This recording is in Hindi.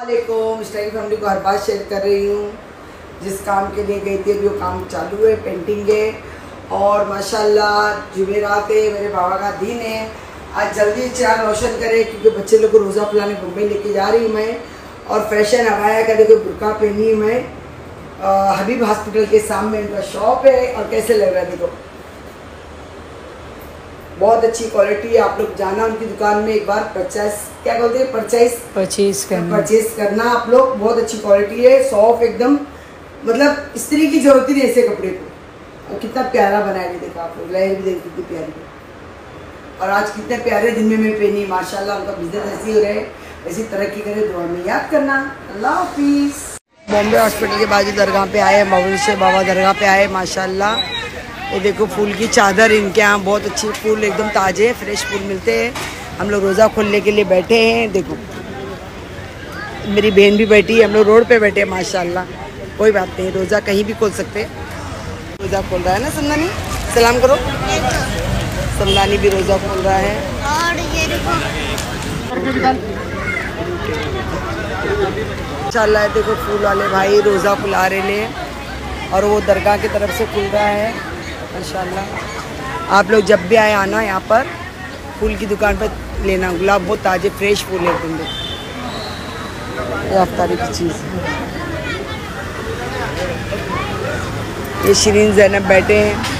वालेकुम फैमिली को हर बात शेयर कर रही हूँ। जिस काम के लिए गई थी अभी वो काम चालू है पेंटिंग है। और माशाल्लाह, जुमेरात है, मेरे बाबा का दिन है। आज जल्दी चार रोशन करे, क्योंकि बच्चे लोग को रोज़ा फुलाने मुंबई लेके जा रही हूँ मैं। और फ़ैशन हवाया का देखो, बुरका पहनी हूँ मैं। हबीब हॉस्पिटल के सामने उनका शॉप है। और कैसे लग रहा है देखो? बहुत अच्छी क्वालिटी है। आप लोग जाना उनकी दुकान में एक बार परचेस क्या बोलते हैं? परचेस परचेज करना। परचेज करना आप लोग। बहुत अच्छी क्वालिटी है। सॉफ्ट एकदम मतलब स्त्री की ज़रूरत ही नहीं ऐसे कपड़े को। और कितना प्यारा बनाया है देखा आप लोग। लहर भी देखो कितनी प्यारी। है और आज कितने प्यारे दिन में मैं पहनी। माशाल्लाह उनका बिज़नेस ऐसी हो रहे ऐसी तरक्की करे दुआ में याद करना। अल्लाह हाफिज़। बॉम्बे हॉस्पिटल के बाजू दरगाह पे आए महाबलेश्वर बाबा दरगाह पे आए माशाल्लाह। ये देखो फूल की चादर इनके यहाँ बहुत अच्छे फूल एकदम ताज़े फ्रेश फूल मिलते हैं। हम लोग रोज़ा खोलने के लिए बैठे हैं देखो। मेरी बहन भी बैठी है हम लोग रोड पे बैठे हैं माशाल्लाह। कोई बात नहीं रोज़ा कहीं भी खोल सकते। हैं रोज़ा खोल रहा है ना समदानी सलाम करो। समदानी भी रोज़ा खोल रहा है। और ये देखो। फूल वाले भाई रोज़ा खुला रहे ले और वो दरगाह की तरफ़ से खुल रहा है। माशाल्लाह आप लोग जब भी आए, आना यहाँ पर। फूल की दुकान पर लेना। गुलाब बहुत ताज़े फ्रेश फूल है एकदम ये अफ्तारी की चीज़। ये शरीन जैनब बैठे हैं।